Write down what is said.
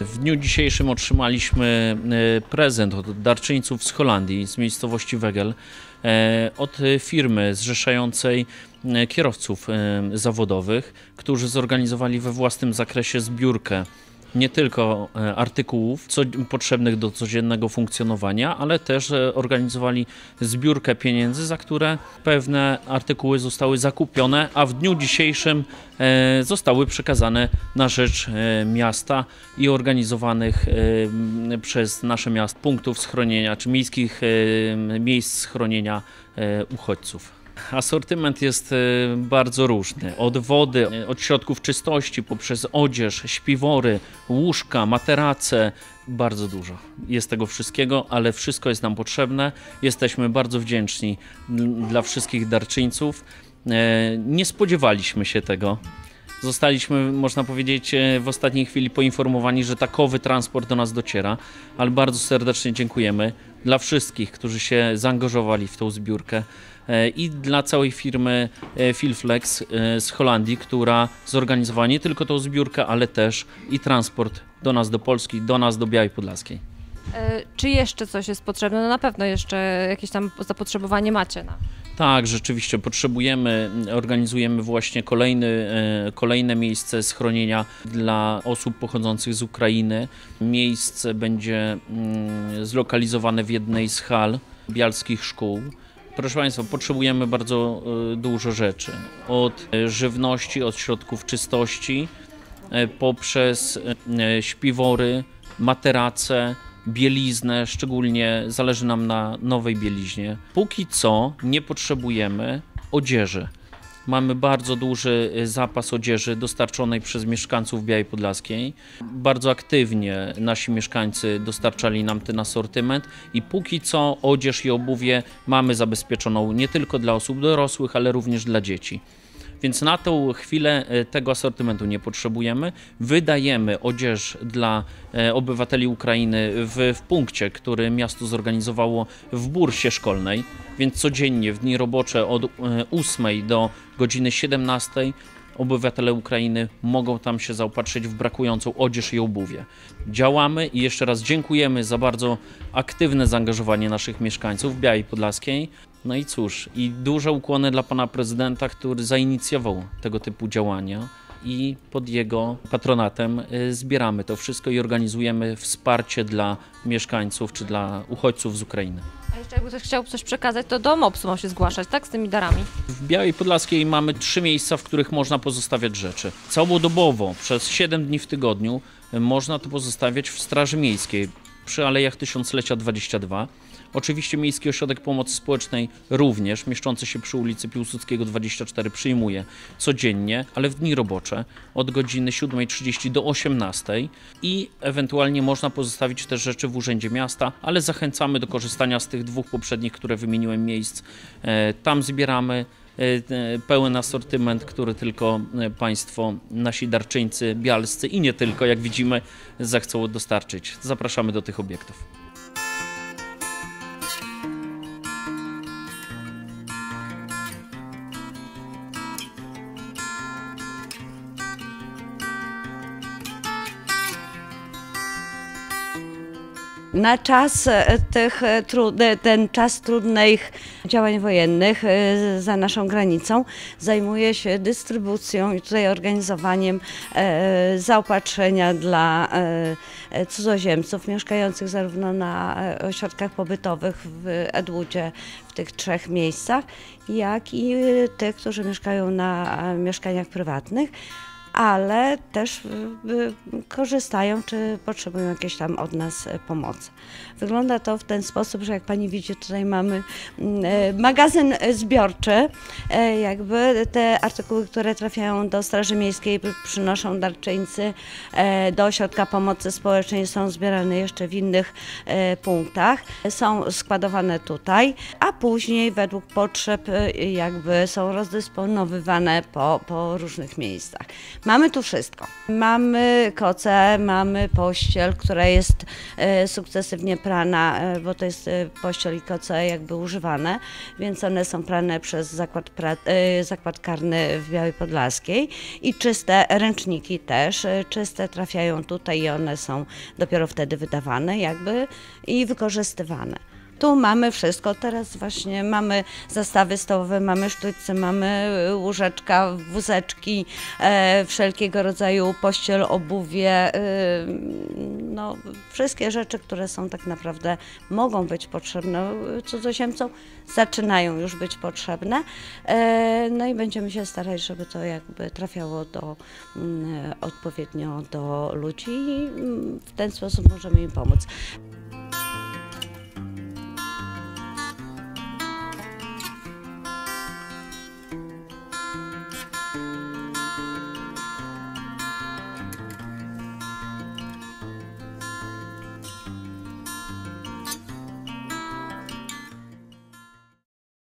W dniu dzisiejszym otrzymaliśmy e, prezent od darczyńców z Holandii, z miejscowości Wegel, e, od firmy zrzeszającej e, kierowców zawodowych, którzy zorganizowali we własnym zakresie zbiórkę nie tylko e, artykułów co, potrzebnych do codziennego funkcjonowania, ale też e, organizowali zbiórkę pieniędzy, za które pewne artykuły zostały zakupione, a w dniu dzisiejszym e, zostały przekazane na rzecz miasta i organizowanych przez nasze miasto punktów schronienia czy miejskich miejsc schronienia uchodźców. Asortyment jest e, bardzo różny. Od wody, e, od środków czystości, poprzez odzież, śpiwory, łóżka, materace. Bardzo dużo. Jest tego wszystkiego, ale wszystko jest nam potrzebne. Jesteśmy bardzo wdzięczni dla wszystkich darczyńców. E, Nie spodziewaliśmy się tego. Zostaliśmy, można powiedzieć, e, w ostatniej chwili poinformowani, że takowy transport do nas dociera, ale bardzo serdecznie dziękujemy dla wszystkich, którzy się zaangażowali w tą zbiórkę e, i dla całej firmy e, Filflex z Holandii, która zorganizowała nie tylko tą zbiórkę, ale też i transport do nas do Polski, do nas do Białej Podlaskiej. E, Czy jeszcze coś jest potrzebne? No na pewno jeszcze jakieś tam zapotrzebowanie macie na. Tak, rzeczywiście potrzebujemy, organizujemy właśnie kolejny, e, kolejne miejsce schronienia dla osób pochodzących z Ukrainy. Miejsce będzie mm, zlokalizowane w jednej z hal bialskich szkół. Proszę Państwa, potrzebujemy bardzo e, dużo rzeczy. Od żywności, od środków czystości, poprzez śpiwory, materace, bieliznę, szczególnie zależy nam na nowej bieliźnie. Póki co nie potrzebujemy odzieży. Mamy bardzo duży y, zapas odzieży dostarczonej przez mieszkańców Białej Podlaskiej. Bardzo aktywnie nasi mieszkańcy dostarczali nam ten asortyment i póki co odzież i obuwie mamy zabezpieczoną nie tylko dla osób dorosłych, ale również dla dzieci. Więc na tą chwilę e, tego asortymentu nie potrzebujemy. Wydajemy odzież dla e, obywateli Ukrainy w, w punkcie, który miasto zorganizowało w bursie szkolnej. Więc codziennie w dni robocze od e, 8 do godziny 17 obywatele Ukrainy mogą tam się zaopatrzyć w brakującą odzież i obuwie. Działamy i jeszcze raz dziękujemy za bardzo aktywne zaangażowanie naszych mieszkańców Białej Podlaskiej. No i cóż, i duże ukłony dla pana prezydenta, który zainicjował tego typu działania i pod jego patronatem y, zbieramy to wszystko i organizujemy wsparcie dla mieszkańców czy dla uchodźców z Ukrainy. A jeszcze jakby ktoś chciał coś przekazać, to do MOPS-u ma się zgłaszać, tak? Z tymi darami. W Białej Podlaskiej mamy trzy miejsca, w których można pozostawiać rzeczy. Całodobowo, przez 7 dni w tygodniu, y, można to pozostawiać w Straży Miejskiej przy Alejach Tysiąclecia 22. Oczywiście Miejski Ośrodek Pomocy Społecznej również, mieszczący się przy ulicy Piłsudskiego 24, przyjmuje codziennie, ale w dni robocze od godziny 7.30 do 18.00 i ewentualnie można pozostawić też rzeczy w Urzędzie Miasta, ale zachęcamy do korzystania z tych dwóch poprzednich, które wymieniłem miejsc. E, Tam zbieramy pełen asortyment, który tylko e, Państwo, nasi darczyńcy bialscy i nie tylko, jak widzimy, zechcą dostarczyć. Zapraszamy do tych obiektów. Na czas e, tych e, trud- ten czas trudnych działań wojennych e, za naszą granicą zajmuje się dystrybucją i tutaj organizowaniem e, zaopatrzenia dla e, e, cudzoziemców mieszkających zarówno na e, ośrodkach pobytowych w Edłudzie, w tych trzech miejscach, jak i e, tych, którzy mieszkają na e, mieszkaniach prywatnych ale też y, y, korzystają czy potrzebują jakiejś tam od nas e, pomocy. Wygląda to w ten sposób, że jak pani widzi, tutaj mamy mm, magazyn zbiorczy. E, Jakby te artykuły, które trafiają do Straży Miejskiej, przynoszą darczyńcy e, do ośrodka pomocy społecznej, są zbierane jeszcze w innych e, punktach. Są składowane tutaj, a później według potrzeb jakby są rozdysponowywane po, po różnych miejscach. Mamy tu wszystko. Mamy koce, mamy pościel, która jest e, sukcesywnie prana, e, bo to jest e, pościel i koce jakby używane, więc one są prane przez zakład, pra, zakład karny w Białej Podlaskiej i czyste ręczniki też, czyste trafiają tutaj i one są dopiero wtedy wydawane jakby i wykorzystywane. Tu mamy wszystko. Teraz właśnie mamy zastawy stołowe, mamy sztućce, mamy łóżeczka, wózeczki, e, wszelkiego rodzaju pościel, obuwie. Y, no, wszystkie rzeczy, które są tak naprawdę, mogą być potrzebne cudzoziemcom, zaczynają już być potrzebne. E, no i będziemy się starać, żeby to jakby trafiało do, mm, odpowiednio do ludzi i mm, w ten sposób możemy im pomóc.